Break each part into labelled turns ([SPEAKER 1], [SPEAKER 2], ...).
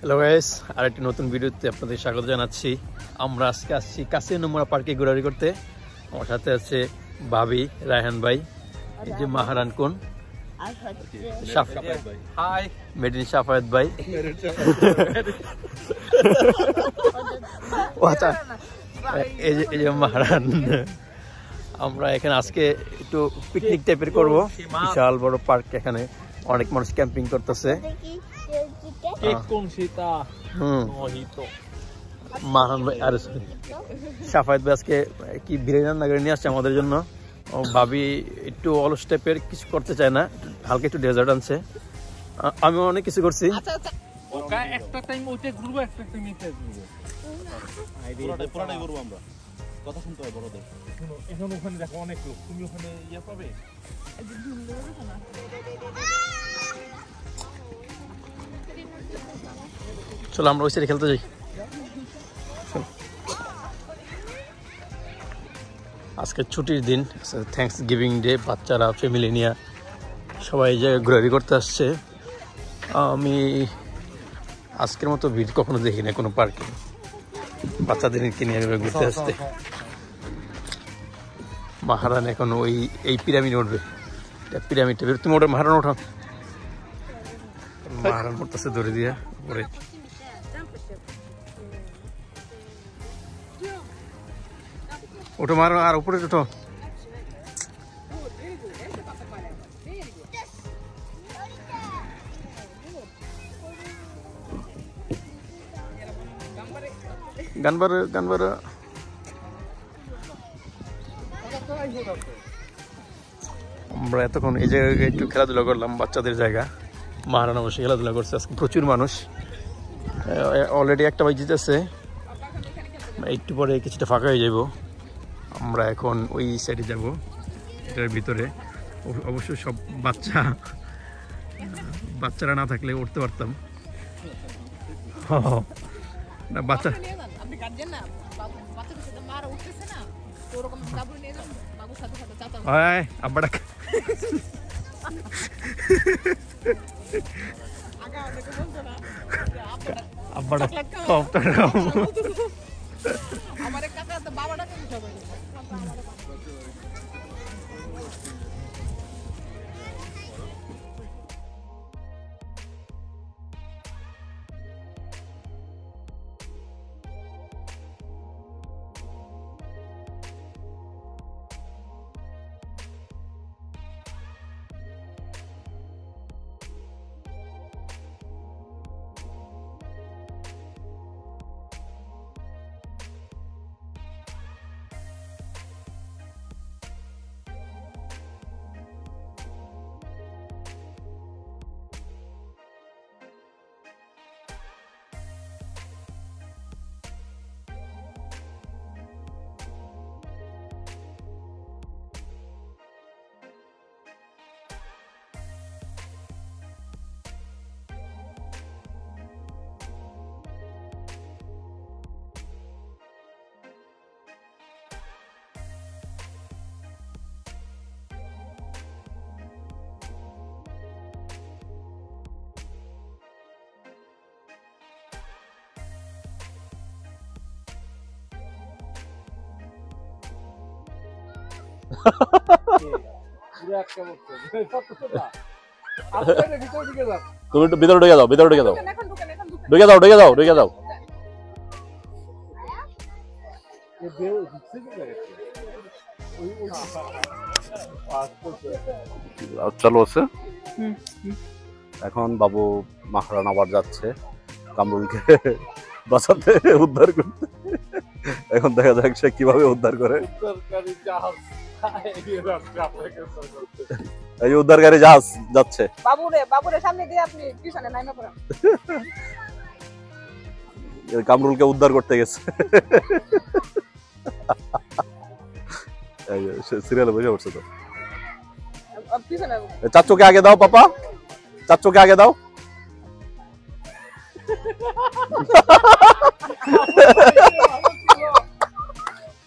[SPEAKER 1] Hello guys আরেকটি নতুন ভিডিওতে আপনাদের স্বাগত জানাচ্ছি। আমরা আজকে আসছি কাছে নোমরা পার্কে ঘোরাঘুরি করতে। আমার সাথে আছে ভাবি রায়হান ভাই এই যে মাহারান কোন?
[SPEAKER 2] আর হচ্ছে
[SPEAKER 1] সাফায়েত হাই মেডিন সাফায়েত ভাই। আচ্ছা। এই যে এই যে মাহারান। আমরা এখানে আজকে একটু পিকনিক টাইপের করব। বিশাল বড় পার্ক এখানে। অনেক মানুষ ক্যাম্পিং করতেছে।
[SPEAKER 2] চিকেন
[SPEAKER 3] কেক কোন সেটা
[SPEAKER 1] হুম।
[SPEAKER 3] মোহিত।
[SPEAKER 1] মাহান ভাই আর সাফায়েত ভাই আজকে কি বিরিয়ানি রান্না করে নিয়ে আসছে আমাদের জন্য? ও ভাবি একটু অলস টাইপের কিছু করতে চায় না হালকা একটু ডেজার্ট আনছে। আমি অনেক কিছু করছি।
[SPEAKER 3] একটা টাইম ওইটা ঘুরবো একটা টাইম এটা ঘুরবো।
[SPEAKER 4] পুরাটাই পুরাটাই করব আমরা। কথা শুনতে হবে বড়দের।
[SPEAKER 3] শোনো, এখন ওখানে দেখো অনেক লোক। তুমি ওখানে ইয়ে পাবে?
[SPEAKER 1] চলো, আমরা ওই সাইডে খেলতে যাই। আজকে ছুটির দিন থ্যাংকস গিভিং ডে বাচ্চারা ফ্যামিলি নিয়ে সবাই জায়গায় ঘোরাঘুরি করতে আসছে। আমি আজকের মতো ভিড় কখনো দেখি না কোনো পার্কে বাচ্চাদেরকে নিয়ে ঘুরতে আসতে। মাহারান এখন ওই, এই পিরামিড উঠবে। পিরামিডটা তুমি ওটা মাহারান ওঠাও। মাহারান উঠতেছে ধরে দিয়ে উপরে ওটো মারো, আর উপরে ওঠো। গান বার গান বার। আমরা এতক্ষণ এই জায়গায় একটু খেলাধুলা করলাম, বাচ্চাদের জায়গা। মহারানা বসে খেলাধুলা করছে, আজকে প্রচুর মানুষ। অলরেডি একটা বাজি যেতেছে একটু পরে কিছুটা ফাঁকা হয়ে যাব আমরা এখন ওই সাইডে যাব এটার ভিতরে। অব- অবশ্য সব বাচ্চা বাচ্চারা না থাকলে উঠতে পারতাম। না বাচ্চা আব্বাটা
[SPEAKER 3] গার্জেন
[SPEAKER 4] তুমি ভিতরে ঢুকে দাও ভিতরে
[SPEAKER 5] ঢুকেন
[SPEAKER 4] ঢুকে ঢুকে দাও ঢুকে
[SPEAKER 3] বছর
[SPEAKER 4] চালু আছে। এখন বাবু মাহরান আবার যাচ্ছে কামরুলকে বাঁচাতে, উদ্ধার করতে। এখন দেখা যাক সে কীভাবে উদ্ধার করে।
[SPEAKER 3] এই
[SPEAKER 4] উদ্ধারকারী জাহাজ যাচ্ছে।
[SPEAKER 5] বাবুরে বাবুরে সামনে দিয়ে আপনি পিছনে নাইমা পড়েন।
[SPEAKER 4] কামরুলকে উদ্ধার করতে গেছে। সিরিয়ালে বসে পড়ছে তো। চাচুকে আগে দাও পাপা। চাচুকে আগে দাও।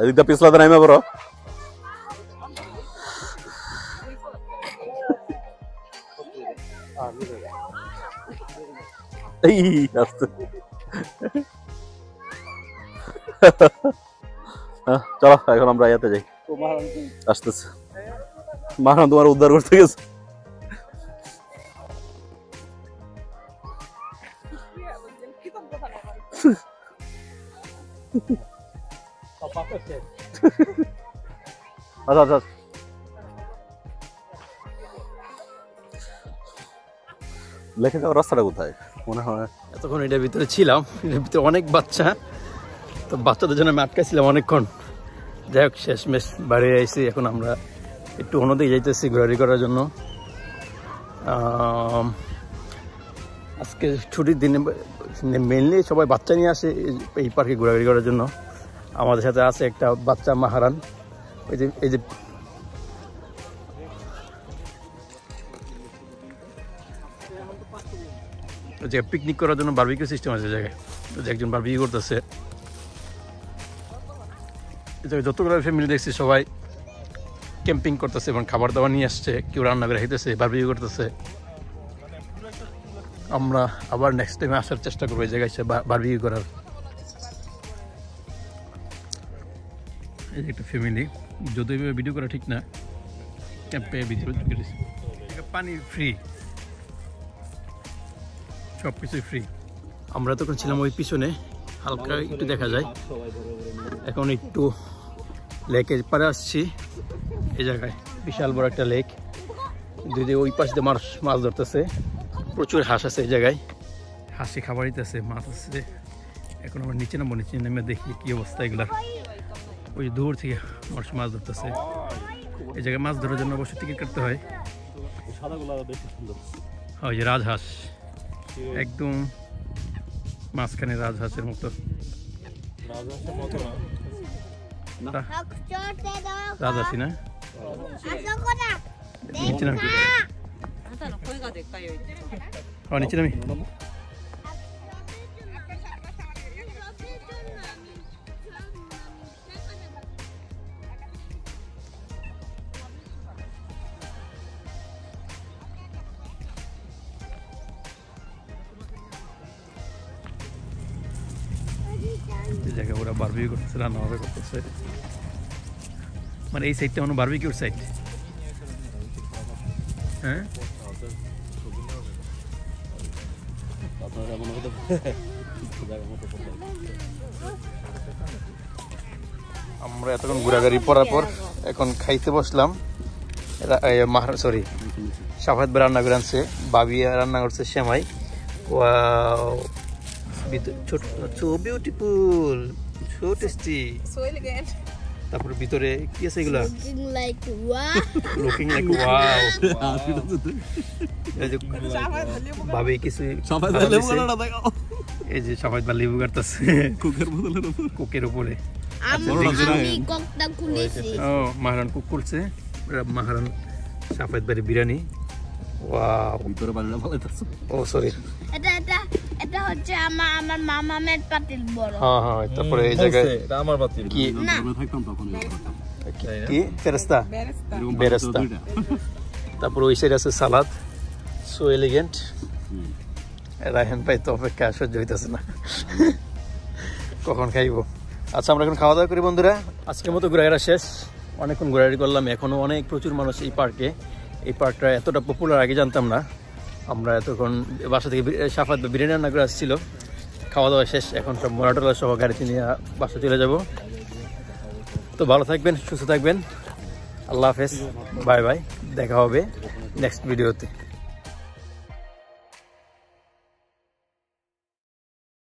[SPEAKER 4] এদিকটা পিছলাতে নাইমে বড়। এই আস্তে। হ্যাঁ, চলো এখন আমরা ইয়াতে যাই। আসতেছে। মাহরান তোমার উদ্ধার করতে গেছে। আচ্ছা আচ্ছা লেখা যাওয়ার রাস্তাটা কোথায়? মনে হয়
[SPEAKER 1] এতক্ষণ এটার ভিতরে ছিলাম, এটার ভিতরে অনেক বাচ্চা। তো বাচ্চাদের জন্য আমি আটকাইছিলাম অনেকক্ষণ। যাই হোক, শেষমেশ বাইরে আইসি এখন আমরা একটু অন্যদিকে যাইতেছি ঘোরাঘুরি করার জন্য। আজকে ছুটির দিনে মেনলি সবাই বাচ্চা নিয়ে আসে এই পার্কে ঘোরাঘুরি করার জন্য। আমাদের সাথে আছে একটা বাচ্চা মাহারান। এই যে এই যে। পিকনিক করার জন্য বারবিকিউ সিস্টেম আছে জায়গায়। যে একজন বারবিকিউ করতেছে। যতগুলো ফ্যামিলি দেখছি সবাই ক্যাম্পিং করতেছে এবং খাবার দাবার নিয়ে আসছে, কেউ রান্না করে খাইতেছে বারবিকিউ করতেছে। আমরা আবার নেক্সট টাইমে আসার চেষ্টা করব এই জায়গায় বারবিকিউ করার। এই যে একটা ফ্যামিলি যদিও ভিডিও করা ঠিক না ক্যাম্পে। পানি ফ্রি সব কিছুই ফ্রি আমরা তখন ছিলাম ওই পিছনে হালকা একটু দেখা যায়। এখন একটু লেকের পারে আসছি এই জায়গায়। বিশাল বড় একটা লেক যদি ওই পাশ দিয়ে মাছ মাছ ধরতেছে প্রচুর হাঁস আছে এই জায়গায়। হাসি খাবার দিতেছে মাছ আছে। এখন আমরা নিচে নামবো নিচে নেমে দেখি কি অবস্থা এগুলার। ওই দূর থেকে মানুষ মাছ ধরতেছে। এই জায়গায় মাছ ধরার জন্য অবশ্যই টিকিট কাটতে হয়। ওই যে রাজহাঁস। একদম মাঝখানে রাজহাঁসের মতো। রাজহাঁসি না? নিচে নামি নিচে নামি? জায়গায় ওরা বারবিকিউ করতেছে, রান্না হবে করতেছে। মানে এই সাইডটা মানে বারবিকিউর সাইড হ্যাঁ? আমরা এতক্ষণ ঘোরাঘুরি পরার পর এখন খাইতে বসলাম। সরি সাফাত রান্না করে আনছে, বাবিয়া রান্না করছে ভিতর- ছোট so beautiful so tasty
[SPEAKER 5] So elegant.
[SPEAKER 1] তারপর ভিতরে কি আছে এগুলা?
[SPEAKER 2] Looking like wow.
[SPEAKER 1] Looking like wow এই যে
[SPEAKER 5] lebu
[SPEAKER 1] কিছু
[SPEAKER 4] সবাই লেবু। দেখাও।
[SPEAKER 1] এই যে সাফাত বা লেবু কাটতেছে
[SPEAKER 4] কুকের উপর।
[SPEAKER 1] কোকের উপরে।
[SPEAKER 2] আমি আমি কোকটা খুলেছি।
[SPEAKER 1] ও মাহারান কুক করছে। মাহারান সাফাত বাড়ি বিরিয়ানি। ওয়াও
[SPEAKER 4] ভিতরে বাড়িটা ভালো থাকছে
[SPEAKER 1] ও সরি
[SPEAKER 2] এটা এটা। এটা হচ্ছে আমার আমার মামামের পাতিল বড়।
[SPEAKER 1] হ্যাঁ হ্যাঁ তারপরে এই জায়গায়
[SPEAKER 3] এটা আমার বাতি
[SPEAKER 1] কি?
[SPEAKER 2] না।
[SPEAKER 4] থাকতাম তখন
[SPEAKER 1] কি? ফেরেস্তা বেরেস্তা তারপর ওই সাইড আছে সালাদ। সো এলিগেন্ট রায়হান ভাই তো অপেক্ষা সহ্য হইতেছে না। কখন খাইবো? আচ্ছা আমরা এখন খাওয়া দাওয়া করি বন্ধুরা। আজকের মতো ঘোরাঘেরা শেষ। অনেকক্ষণ ঘোরাঘুরি করলাম। এখনও অনেক প্রচুর মানুষ এই পার্কে এই পার্কটা এতটা পপুলার আগে জানতাম না। আমরা এতক্ষণ বাসা থেকে সাফাত বা বিরিয়ানি রান্না করে আসছিল। খাওয়া দাওয়া শেষ, এখন সব মোরাটোলা সহ গাড়িতে নিয়ে বাসা চলে যাব। তো ভালো থাকবেন, সুস্থ থাকবেন। আল্লাহ হাফেজ, বাই বাই, দেখা হবে নেক্সট ভিডিওতে